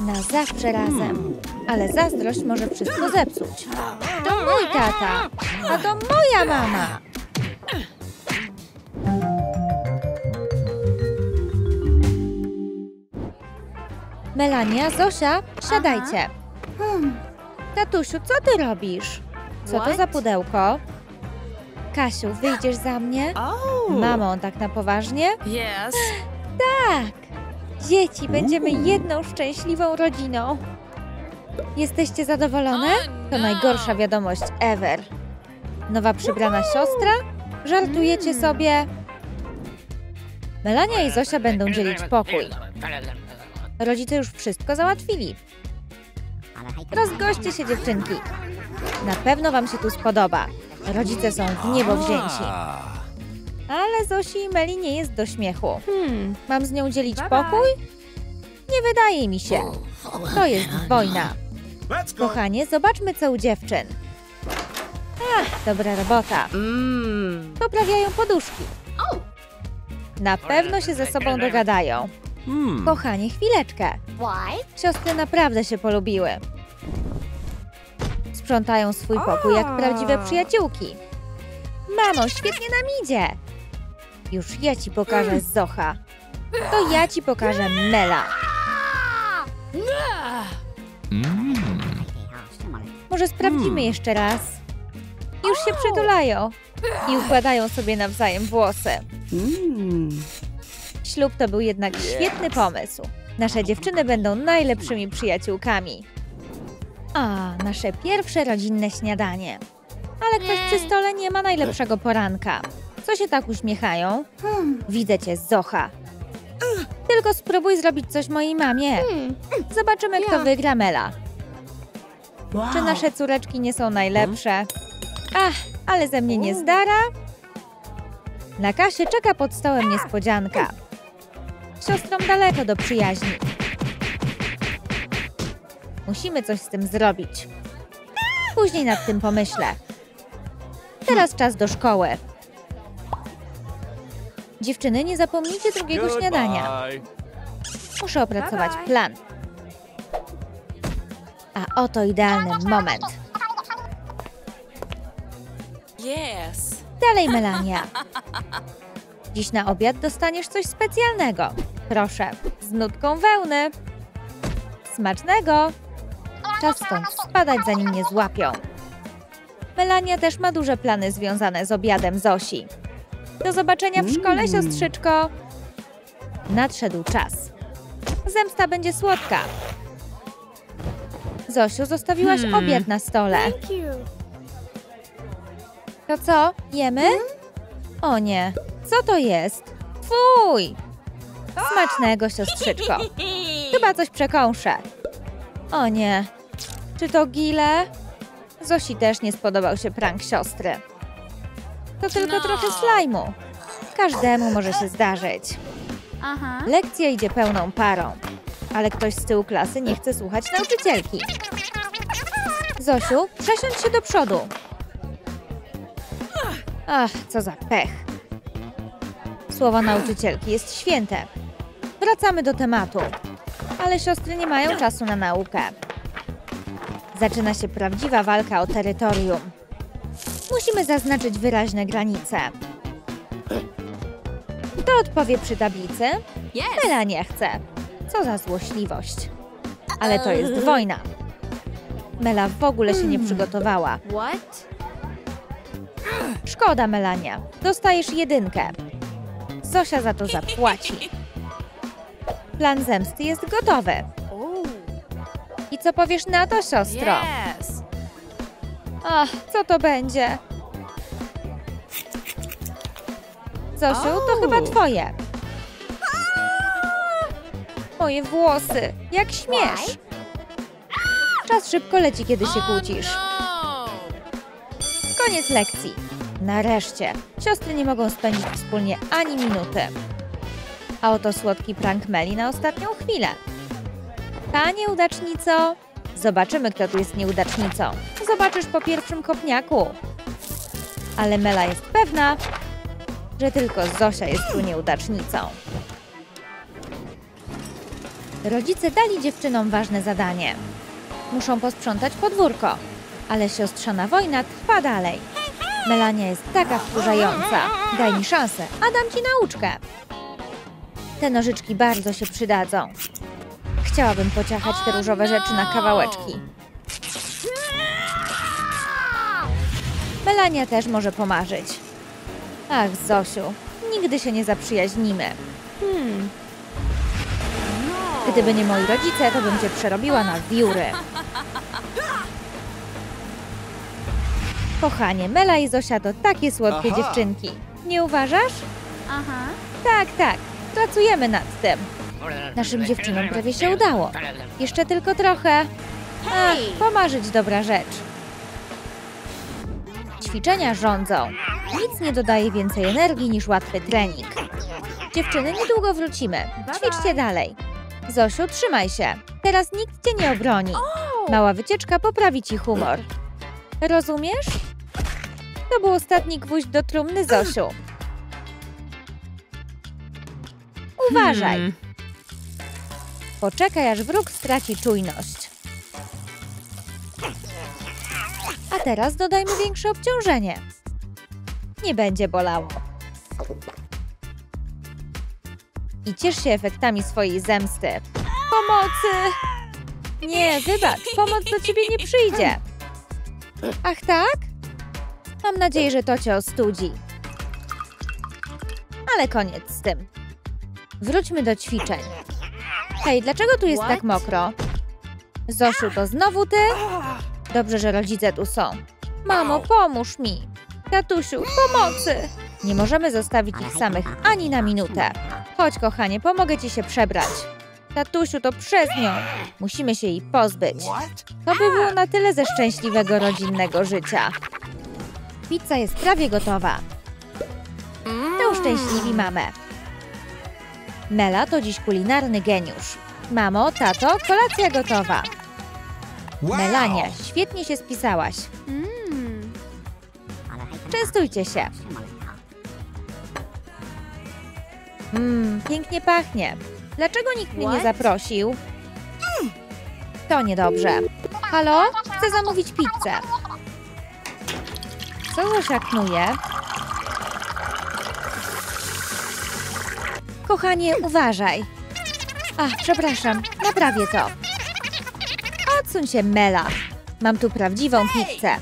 Na zawsze razem. Ale zazdrość może wszystko zepsuć. To mój tata, a to moja mama. Melania, Zosia, siadajcie. Tatusiu, co ty robisz? Co to za pudełko? Kasiu, wyjdziesz za mnie? Oh. Mamą, tak na poważnie? Yes. Tak! Dzieci, będziemy jedną szczęśliwą rodziną. Jesteście zadowolone? To najgorsza wiadomość ever. Nowa przybrana siostra? Żartujecie sobie? Melania i Zosia będą dzielić pokój. Rodzice już wszystko załatwili. Rozgoście się, dziewczynki. Na pewno wam się tu spodoba. Rodzice są w niebo wzięci. Ale Zosi i Meli nie jest do śmiechu. Hmm. Mam z nią dzielić Bye bye. pokój? Nie wydaje mi się. To jest wojna. Kochanie, zobaczmy co u dziewczyn. Ach, dobra robota. Mmm. Poprawiają poduszki. Na pewno się ze sobą dogadają. Kochanie, chwileczkę. Siostry naprawdę się polubiły. Sprzątają swój pokój jak prawdziwe przyjaciółki. Mamo, świetnie nam idzie. Już ja ci pokażę Zocha. To ja ci pokażę Mela. Może sprawdzimy jeszcze raz. Już się przytulają i układają sobie nawzajem włosy. Mmm. Ślub to był jednak świetny pomysł. Nasze dziewczyny będą najlepszymi przyjaciółkami. A, nasze pierwsze rodzinne śniadanie. Ale ktoś przy stole nie ma najlepszego poranka. Co się tak uśmiechają? Widzę cię, Zocha. Tylko spróbuj zrobić coś mojej mamie. Zobaczymy, kto wygra Mela. Czy nasze córeczki nie są najlepsze? Ach, ale ze mnie nie zdara. Na Kasię czeka pod stołem niespodzianka. Siostrom daleko do przyjaźni. Musimy coś z tym zrobić. Później nad tym pomyślę. Teraz czas do szkoły. Dziewczyny, nie zapomnijcie drugiego śniadania. Muszę opracować Bye bye. plan. A oto idealny moment. Yes. Dalej, Melania. Dziś na obiad dostaniesz coś specjalnego. Proszę, z nutką wełny. Smacznego. Czas stąd spadać, zanim nie złapią. Melania też ma duże plany związane z obiadem Zosi. Do zobaczenia w szkole, Mm. siostrzyczko. Nadszedł czas. Zemsta będzie słodka. Zosiu, zostawiłaś Hmm. obiad na stole. To co? Jemy? O nie, co to jest? Fuj! Smacznego, siostrzyczko. Chyba coś przekąszę. O nie, czy to gile? Zosi też nie spodobał się prank siostry. To tylko No. trochę slajmu. Każdemu może się zdarzyć. Aha. Lekcja idzie pełną parą, ale ktoś z tyłu klasy nie chce słuchać nauczycielki. Zosiu, przesiądź się do przodu. Ach, co za pech. Słowa nauczycielki jest święte. Wracamy do tematu. Ale siostry nie mają czasu na naukę. Zaczyna się prawdziwa walka o terytorium. Musimy zaznaczyć wyraźne granice. Kto odpowie przy tablicy? Yes. Mela nie chce. Co za złośliwość. Ale to jest wojna. Mela w ogóle się nie przygotowała. What? Szkoda, Melania. Dostajesz jedynkę. Zosia za to zapłaci. Plan zemsty jest gotowy. Oh. I co powiesz na to, siostro? Ach, co to będzie? Zosiu, to chyba twoje. Moje włosy, jak śmiesz. Czas szybko leci, kiedy się kłócisz. no. Koniec lekcji. Nareszcie. Siostry nie mogą spędzić wspólnie ani minuty. A oto słodki prank Meli na ostatnią chwilę. Ta nieudacznico. Zobaczymy, kto tu jest nieudacznicą. Zobaczysz po pierwszym kopniaku. Ale Mela jest pewna, że tylko Zosia jest tu nieudacznicą. Rodzice dali dziewczynom ważne zadanie. Muszą posprzątać podwórko, ale siostrzana wojna trwa dalej. Melania jest taka wkurzająca. Daj mi szansę, a dam ci nauczkę. Te nożyczki bardzo się przydadzą. Chciałabym pociachać te różowe rzeczy na kawałeczki. Melania też może pomarzyć. Ach, Zosiu, nigdy się nie zaprzyjaźnimy. Hmm. Gdyby nie moi rodzice, to bym cię przerobiła na wióry. Kochanie, Mela i Zosia to takie słodkie Aha. dziewczynki. Nie uważasz? Aha. Tak, tak. Pracujemy nad tym. Naszym dziewczynom prawie się udało. Jeszcze tylko trochę. Ach, pomarzyć dobra rzecz. Ćwiczenia rządzą. Nic nie dodaje więcej energii niż łatwy trening. Dziewczyny, niedługo wrócimy. Ćwiczcie dalej. Zosiu, trzymaj się. Teraz nikt cię nie obroni. Mała wycieczka poprawi ci humor. Rozumiesz? To był ostatni gwóźdź do trumny Zosiu. Uważaj. Poczekaj, aż wróg straci czujność. A teraz dodajmy większe obciążenie. Nie będzie bolało. I ciesz się efektami swojej zemsty. Pomocy! Nie, wybacz, pomoc do ciebie nie przyjdzie. Ach tak? Mam nadzieję, że to cię ostudzi. Ale koniec z tym. Wróćmy do ćwiczeń. Hej, dlaczego tu jest What? tak mokro? Zosiu, to znowu ty? Dobrze, że rodzice tu są. Mamo, pomóż mi. Tatusiu, pomocy. Nie możemy zostawić ich samych ani na minutę. Chodź, kochanie, pomogę ci się przebrać. Tatusiu, to przez nią. Musimy się jej pozbyć. To by było na tyle ze szczęśliwego rodzinnego życia. Pizza jest prawie gotowa. To uszczęśliwi mamę. Mela to dziś kulinarny geniusz. Mamo, tato, kolacja gotowa. Wow. Melania, świetnie się spisałaś. Mm. Częstujcie się. Mmm, pięknie pachnie. Dlaczego nikt mnie nie zaprosił? To niedobrze. Halo? Chcę zamówić pizzę. Co Zosia Kochanie, uważaj. Ach, przepraszam, naprawię to. Odsuń się, Mela. Mam tu prawdziwą pizzę.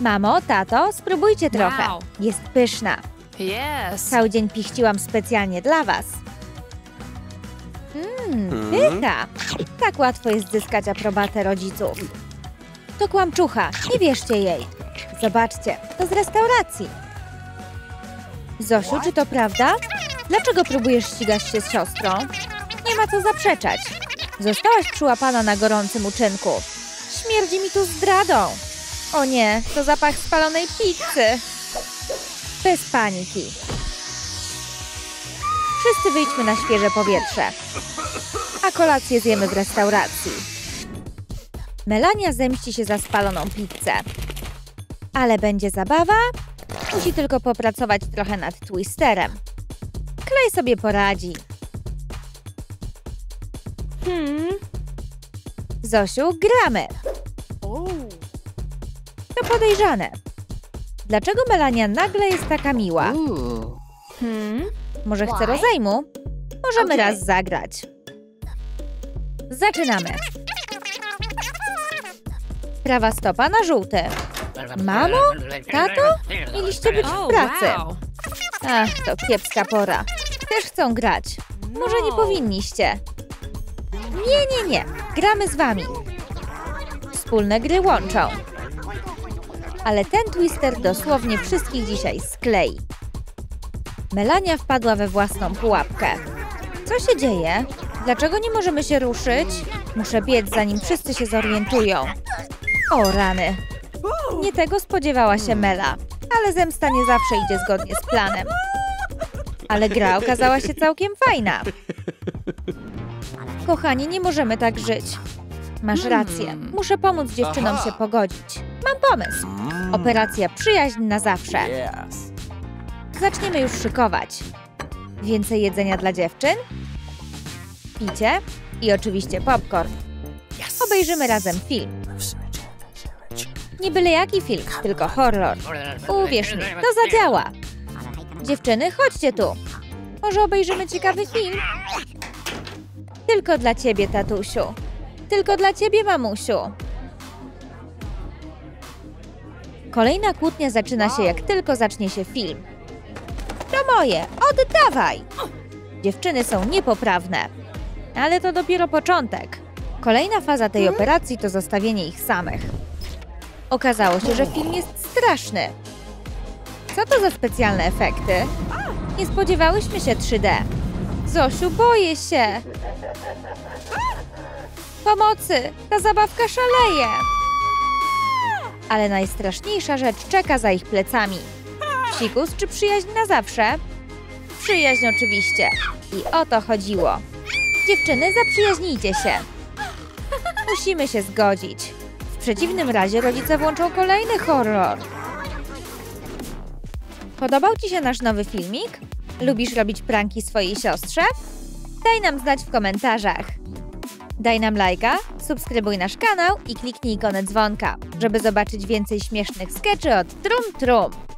Mamo, tato, spróbujcie trochę. Wow. Jest pyszna. Yes. Cały dzień pichciłam specjalnie dla was. Mmm, Hmm? pycha. Tak łatwo jest zyskać aprobatę rodziców. To kłamczucha, nie wierzcie jej. Zobaczcie, to z restauracji. Zosiu, czy to prawda? Dlaczego próbujesz ścigać się z siostrą? Nie ma co zaprzeczać. Zostałaś przyłapana na gorącym uczynku. Śmierdzi mi tu zdradą. O nie, to zapach spalonej pizzy. Bez paniki. Wszyscy wyjdźmy na świeże powietrze. A kolację zjemy w restauracji. Melania zemści się za spaloną pizzę. Ale będzie zabawa? Musi tylko popracować trochę nad twisterem. Klej sobie poradzi. Hmm. Zosiu, gramy. To podejrzane. Dlaczego Melania nagle jest taka miła? Hmm. Może chce rozejmu? Możemy raz zagrać. Zaczynamy. Prawa stopa na żółty. Mamo? Tato? Mieliście być w Oh, pracy. Ach, to kiepska pora. Też chcą grać. Może nie No. powinniście. Nie, nie, nie. Gramy z wami. Wspólne gry łączą. Ale ten twister dosłownie wszystkich dzisiaj sklei. Melania wpadła we własną pułapkę. Co się dzieje? Dlaczego nie możemy się ruszyć? Muszę biec, zanim wszyscy się zorientują. O rany. Nie tego spodziewała się Mela, ale zemsta nie zawsze idzie zgodnie z planem. Ale gra okazała się całkiem fajna. Kochani, nie możemy tak żyć. Masz rację. Muszę pomóc dziewczynom się pogodzić. Mam pomysł. Operacja przyjaźń na zawsze. Zaczniemy już szykować. Więcej jedzenia dla dziewczyn? picie i oczywiście popcorn. Obejrzymy razem film. Nie byle jaki film, tylko horror. Uwierz mi, to zadziała. Dziewczyny, chodźcie tu. Może obejrzymy ciekawy film? Tylko dla ciebie, tatusiu. Tylko dla ciebie, mamusiu. Kolejna kłótnia zaczyna się, jak tylko zacznie się film. To moje, oddawaj! Dziewczyny są niepoprawne. Ale to dopiero początek. Kolejna faza tej operacji to zostawienie ich samych. Okazało się, że film jest straszny. Co to za specjalne efekty? Nie spodziewałyśmy się 3D. Zosiu, boję się. Pomocy! Ta zabawka szaleje! Ale najstraszniejsza rzecz czeka za ich plecami. Psikus czy przyjaźń na zawsze? Przyjaźń oczywiście. I o to chodziło. Dziewczyny, zaprzyjaźnijcie się. Musimy się zgodzić. Przeciwnym razie rodzice włączą kolejny horror. Podobał Ci się nasz nowy filmik? Lubisz robić pranki swojej siostrze? Daj nam znać w komentarzach. Daj nam lajka, subskrybuj nasz kanał i kliknij ikonę dzwonka, żeby zobaczyć więcej śmiesznych skeczy od Trum Trum.